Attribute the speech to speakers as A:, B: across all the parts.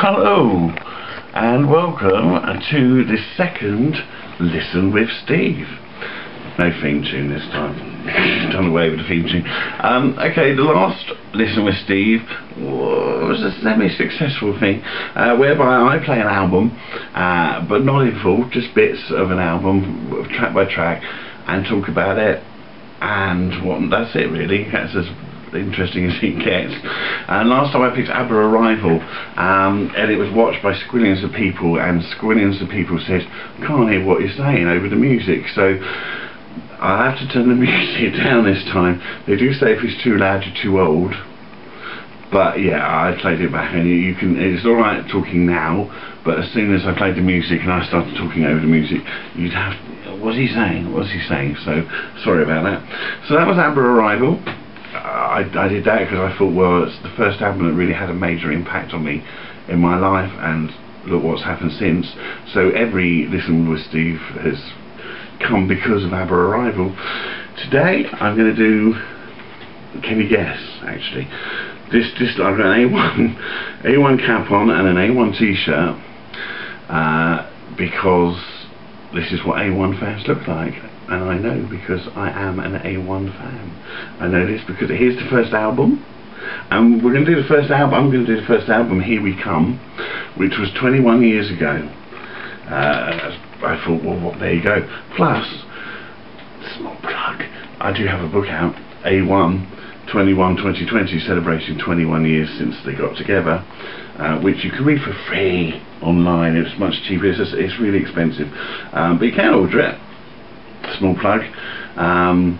A: Hello and welcome to the second Listen with Steve. No theme tune this time. Done away with the theme tune. Um, okay, the last Listen with Steve was a semi-successful thing, uh, whereby I play an album, uh, but not in full, just bits of an album, track by track, and talk about it. And what, that's it really. That's as interesting as it gets. And last time I picked ABBA Arrival, um, and it was watched by squillions of people, and squillions of people said, can't hear what you're saying over the music. So I have to turn the music down this time. They do say if it's too loud, you're too old. But yeah, I played it back, and you can. It's all right talking now, but as soon as I played the music and I started talking over the music, you'd have. What's he saying? What's he saying? So sorry about that. So that was ABBA Arrival. I, I did that because I thought, well, it's the first album that really had a major impact on me in my life, and look what's happened since. So every Listen with Steve has come because of ABBA Arrival. Today I'm going to do, can you guess actually, this, I've got an A1, A1 cap on and an A1 t-shirt uh, because this is what A1 fans look like and I know because I am an A1 fan. I know this because here's the first album and we're going to do the first album, I'm going to do the first album, Here We Come, which was 21 years ago. Uh, I thought, well, well, there you go. Plus, small plug, I do have a book out, A1 21 2020, celebrating 21 years since they got together, uh, which you can read for free online. It's much cheaper, it's, just, it's really expensive, um, but you can order it small plug. Um,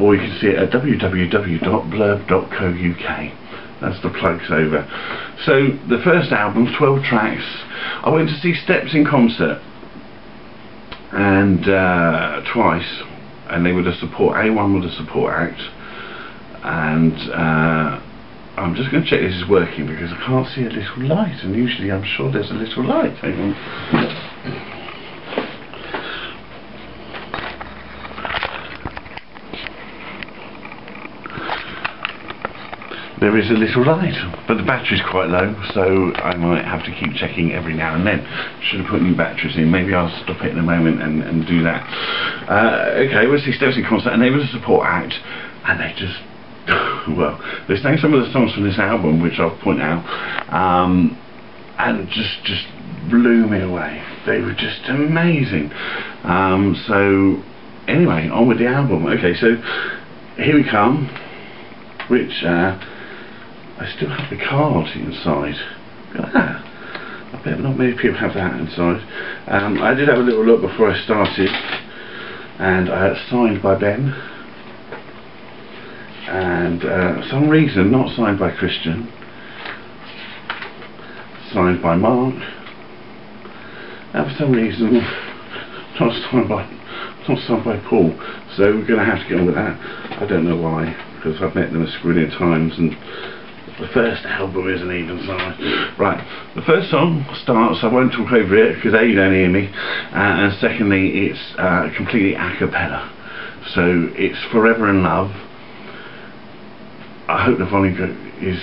A: or you can see it at www.blurb.co.uk. That's the plugs over. So the first album, 12 tracks. I went to see Steps in concert and uh, twice, and they were the support. A1 were the support act, and uh, I'm just going to check this is working because I can't see a little light, and usually I'm sure there's a little light. Hang on. there is a little light but the battery's quite low so I might have to keep checking every now and then should have put new batteries in maybe I'll stop it in a moment and, and do that uh, okay we'll see Steps in concert and they were a support act and they just well they sang some of the songs from this album which I'll point out um, and just just blew me away. They were just amazing. Um, so anyway on with the album. Okay so here we come which uh, I still have the card inside. Ah, I bet not many people have that inside. Um, I did have a little look before I started, and I uh, signed by Ben, and uh, some reason not signed by Christian, signed by Mark, and for some reason not signed by not signed by Paul. So we're going to have to get on with that. I don't know why, because I've met them a squillion times and the first album isn't even signed. Right, the first song starts, I won't talk over it because A, you don't hear me, uh, and secondly, it's uh, completely a cappella. So it's Forever in Love. I hope the volume is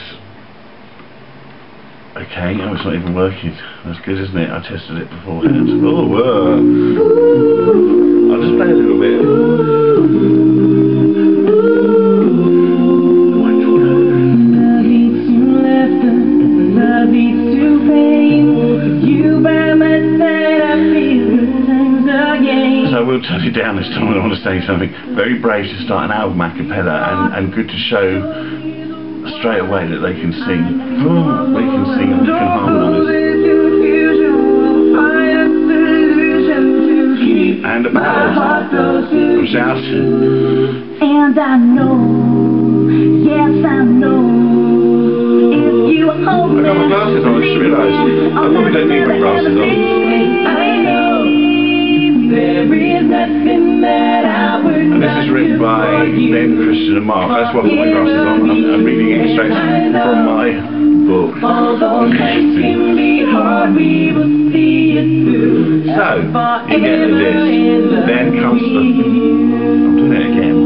A: okay. Oh, it's not even working. That's good, isn't it? I tested it beforehand. Oh, whoa. I'll just play a little bit. So I will turn it down this time. I want to say something very brave to start an album a cappella and, and good to show straight away that they can sing. Oh, they can sing and they can harmonise. And a ballad from South.
B: And I know, yes I know, if you hold me.
A: I got my glasses on, I just realised. I probably don't need my glasses on. And this is written by Ben, Christian and Mark. That's why I've got my glasses on. I'm, I'm reading extracts from my book. So, you get the gist. Then comes the... I'm doing it again.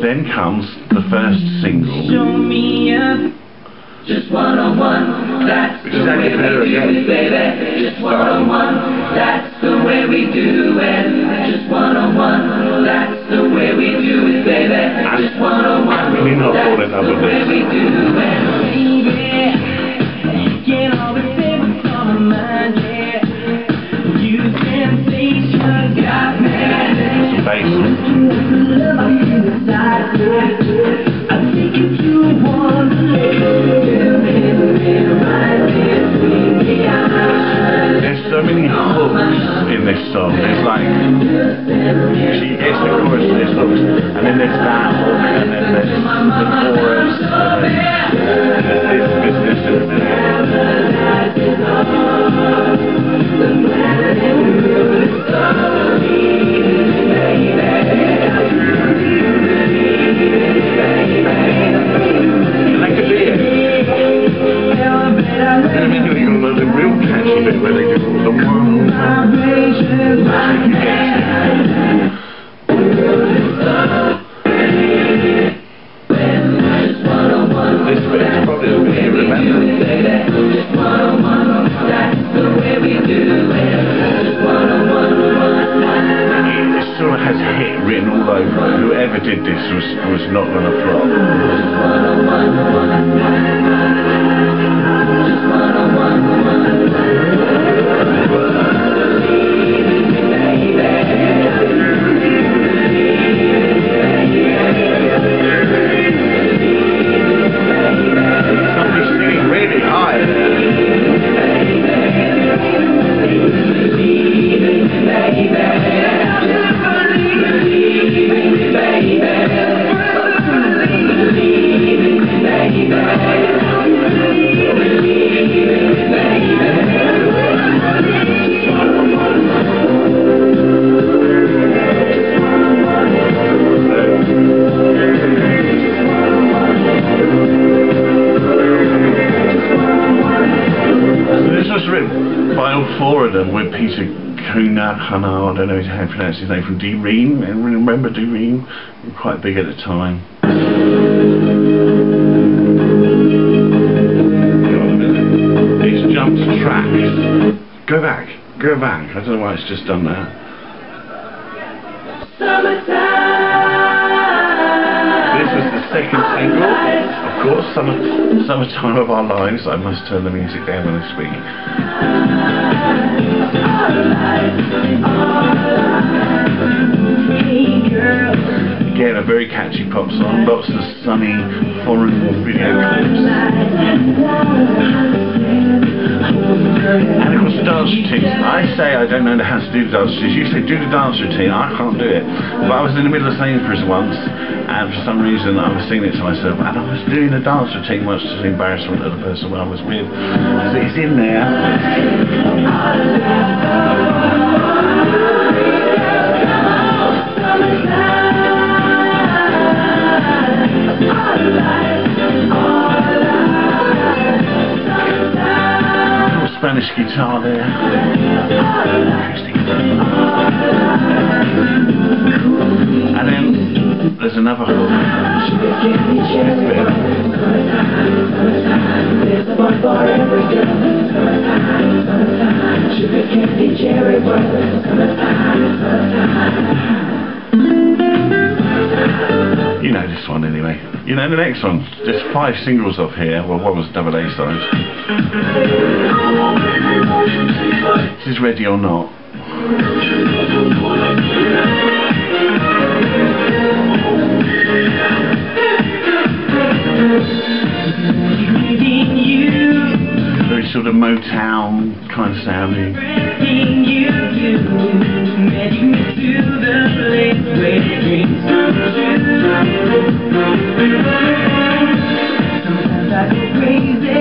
A: Then comes the first single,
B: Show me up. Just one on one, that's
A: which is actually better again.
B: baby. Just one on one, that's the way we do it. Just one on one, the way we do it, baby. I just one on one,
A: Really not fall in love with this.
B: we do it, baby. You can always say what's on my mind, yeah. You sensation got me.
A: Some bass.
B: Love I feel inside, yeah. I take you to wonderland.
A: There's so many hooks in this song. It's like, Whoever did this was was not going to flop. All four of them with Peter Kunahana, I don't know how to pronounce his name, from D Ream. Anyone remember D Ream? Quite big at the time. Go back, go back. I don't know why it's just done that. The second single. Of course, summer, summertime of our lives. I must turn the music down when I speak. Again, a very catchy pop song. Lots of sunny foreign video clips. And of course, the dance routines. I say I don't know how to do the dance routines. You say do the dance routine. I can't do it. But I was in the middle of Sainsbury's once, and for some reason I was singing it to myself, and I was doing the dance routine much to the embarrassment of the person I was with. It's in there. Spanish guitar there. And then there's another hook. This bit. You know this one anyway. You know the next one. There's five singles off here. Well, one was double A side. This is Ready or Not. Very sort of Motown kind of sounding.
B: needing you, you, ready to the place where dreams. Sometimes I go crazy.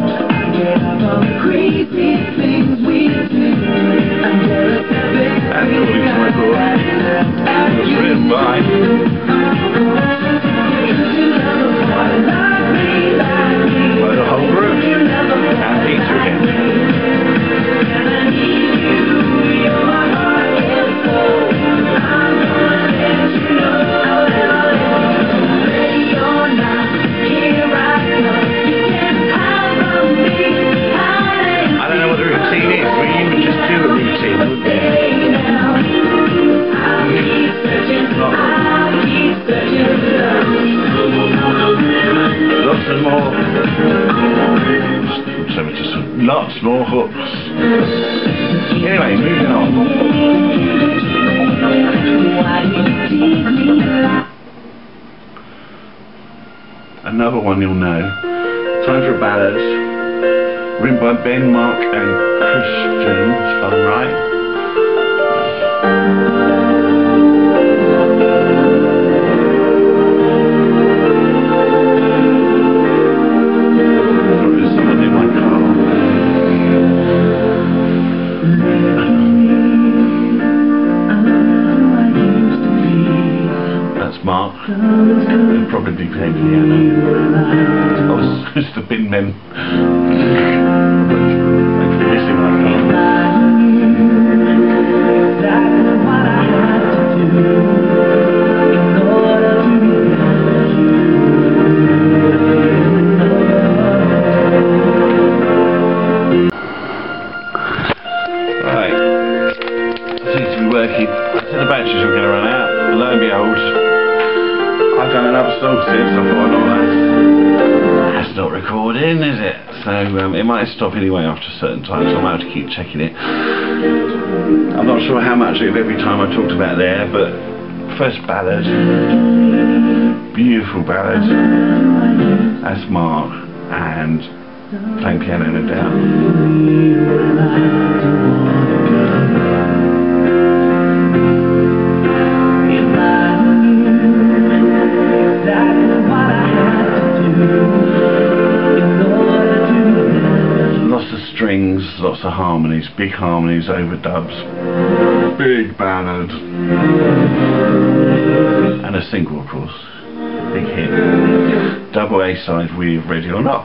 B: I get off all the crazy things we do. I'm jealous of it.
A: And according to my book, it was written by song that's not recording, is it? So um, it might stop anyway after a certain time, so I might have to keep checking it. I'm not sure how much of every time I talked about there, but first ballad, beautiful ballad. That's Mark and playing piano no doubt. Strings, lots of harmonies, big harmonies, overdubs, big ballad, and a single, of course, big hit, double A side with Ready or Not.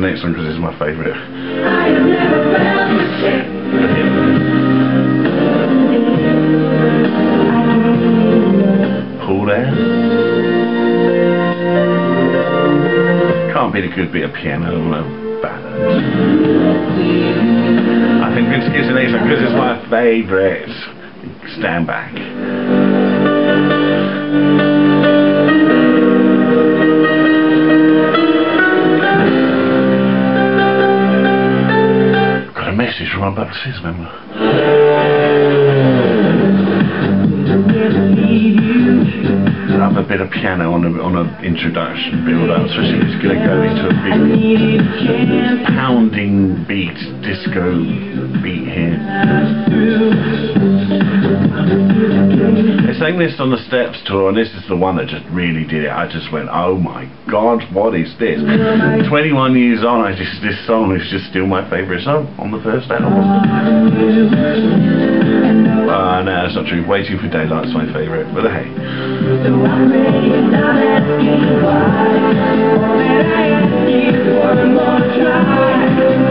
A: The next one because it's my favourite. Paul there. Can't be a good bit of piano on ballad. Marxismen. A bit of piano on a on an introduction build up, so it's going to go into a big pounding beat, disco beat here. They sang this on the Steps tour, and this is the one that just really did it. I just went, oh my god, what is this? 21 years on, I just this song is just still my favourite song on the first album. Uh, no, that's not true. Waiting for Daylight's my favourite, but hey. It's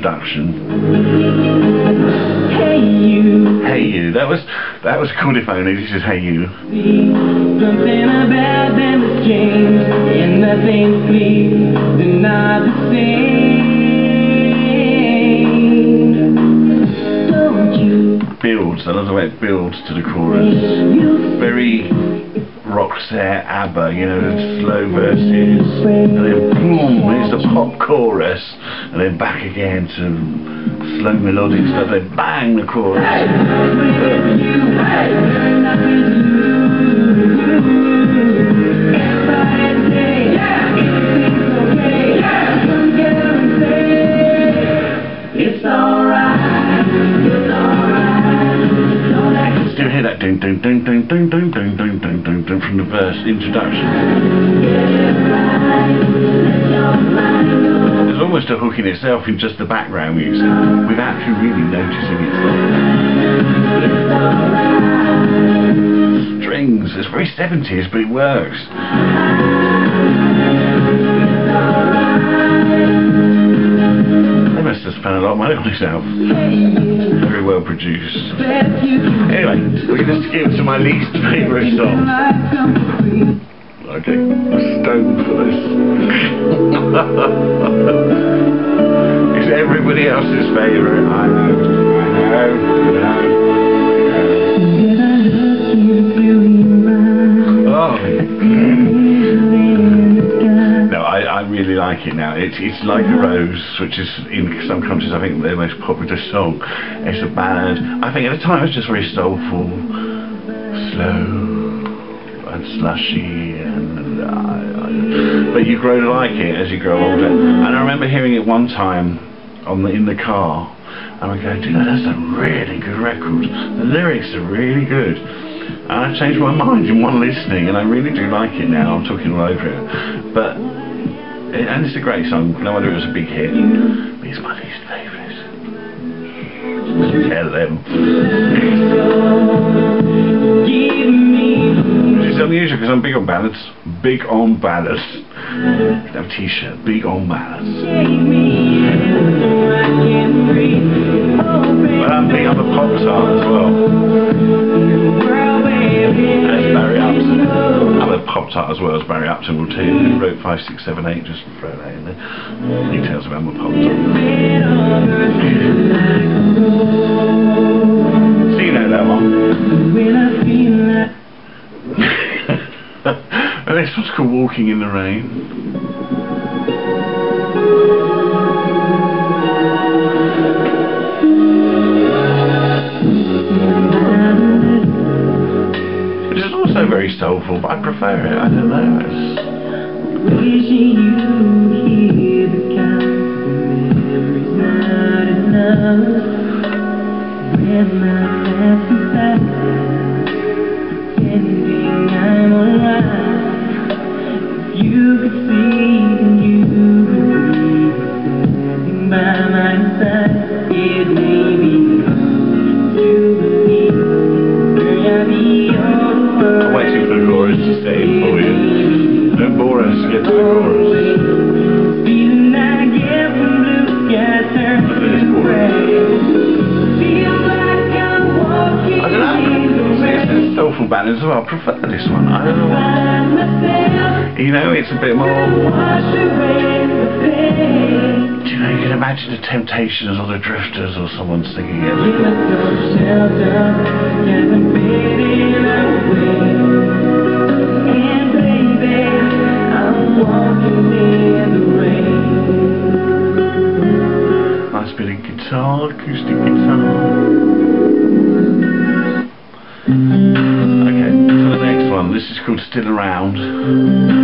A: introduction.
B: Hey you,
A: Hey you. That was that was cool if only. This is Hey you.
B: something about them has changed, and nothing sweet, they're not the same. Don't you
A: Builds. I love the way it builds to the chorus. Very Roxette, ABBA, you know, slow verses, and then boom, here's the pop chorus, and then back again to slow melodic stuff, then bang the chorus. Hear that ding ding ding ding ding ding ding ding ding ding ding from the verse introduction? There's almost a hook in itself in just the background music without you really noticing there. Strings, it's very 70s but it works. They must have spent a lot of money on this album. Very well produced. Anyway, we're going to skip to my least favourite song. Okay, stoned for this. it's everybody else's favourite. I know. I know. I know. Oh. No, I, I really like it now. It's it's like a rose, which is in some countries I think their most popular song. It's a ballad. I think at the time it was just very soulful, slow, and slushy, and uh, but you grow to like it as you grow older. And I remember hearing it one time on the in the car, and I go, "Do you know that's a really good record? The lyrics are really good." And I changed my mind in one listening, and I really do like it now. I'm talking all over it, but Eh, and it's a great song. No wonder it was a big hit. But it's my least favourite. Tell them. Is unusual because I'm big on ballads. Big on ballads. Have a t-shirt. Big on ballads. As well as Barry Upton will tell you. He wrote 5678, just throw that in there. Details my pop tart. So you know that one. this one's called Walking in the Rain. I prefer it. I don't know. It's...
C: Wishing you to hear the
A: kind of bit more. Do you know, you can imagine the Temptations or the Drifters or someone singing it. Nice bit of guitar, acoustic guitar. Okay, so the next one. This is called Still Around.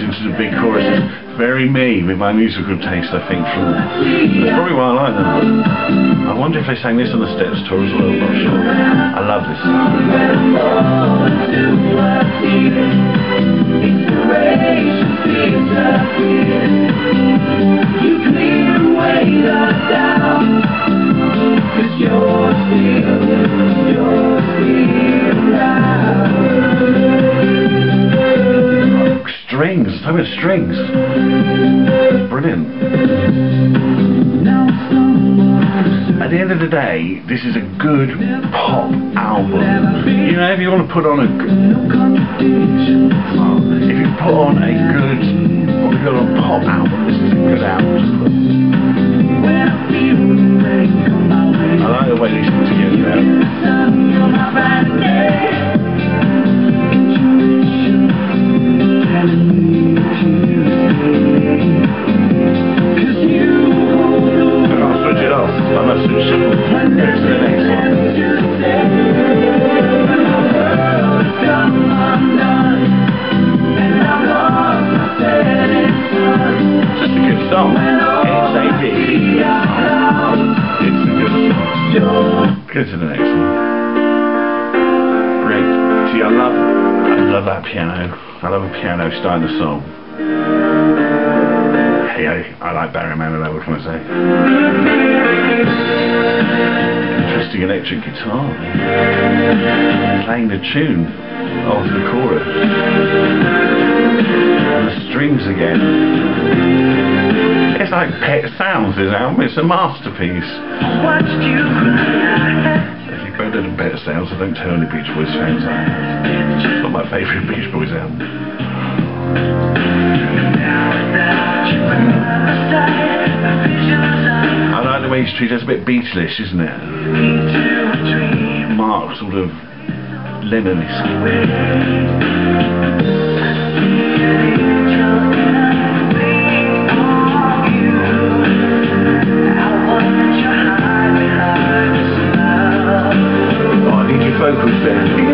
A: into the big choruses. Very me, with my musical taste, I think. From That's probably why I like them. I wonder if they sang this on the Steps tour as well, I'm not sure. I love this.
B: Strings, so many strings. Brilliant. At the end of the day, this is a good pop album. You know, if you want to put on a good, if you put on a good, what on a pop album. Hey, I, like Barry Manilow, what can I say? Interesting electric guitar. Playing the tune of the chorus. And the strings again. It's like Pet Sounds, this album. It's a masterpiece. If you're better than Pet Sounds, I don't tell any Beach Boys fans I am. It's not my favourite Beach Boys album. I like the way he's treated. It's a bit Beatlish, isn't it? Mark sort of Lennon-esque. Oh, I need your vocals there.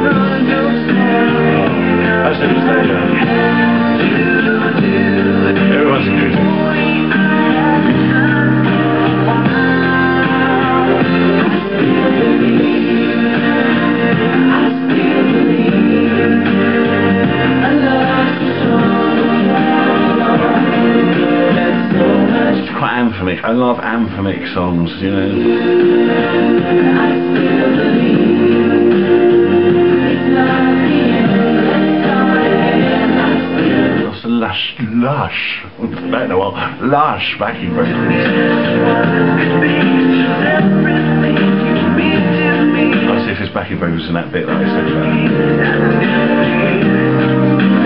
B: Songs, you know. Lots of lush, lush, don't know what, lush backing vocals. I'll see if there's backing vocals in that bit that I said about.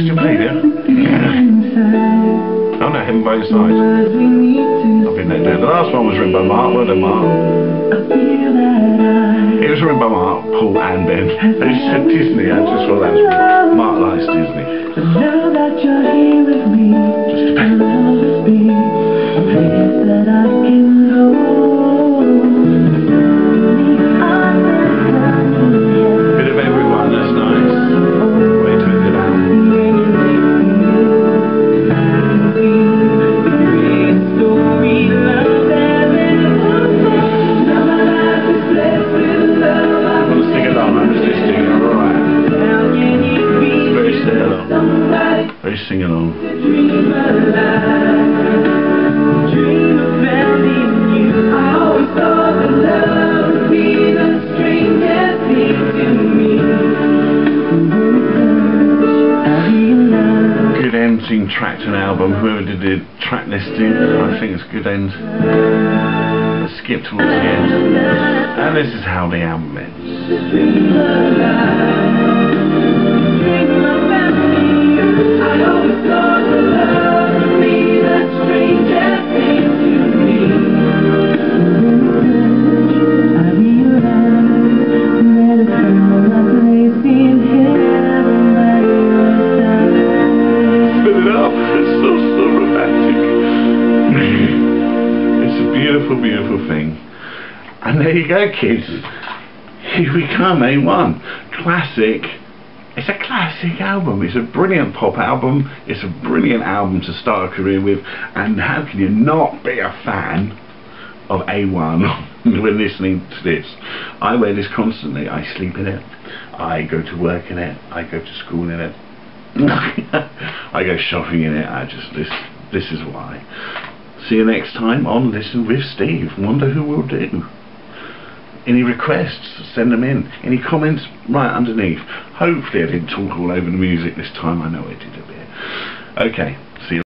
B: I still believe it. Oh no, him by your side. I've been there. The last one was written by Mark. Well done, Mark. It was written by Mark, Paul, and Ben. They said Disney. I just thought that was Mark likes Disney. Good end. Let's skip towards the end. And this is how the album ends.
A: Go, kids. Here we come, A1. Classic. It's a classic album. It's a brilliant pop album. It's a brilliant album to start a career with. And how can you not be a fan of A1 when listening to this? I wear this constantly. I sleep in it. I go to work in it. I go to school in it. I go shopping in it. I just this this is why. See you next time on Listen with Steve. Wonder who will do. Any requests, send them in. Any comments, right underneath. Hopefully I didn't talk all over the music this time. I know I did a bit. Okay, see you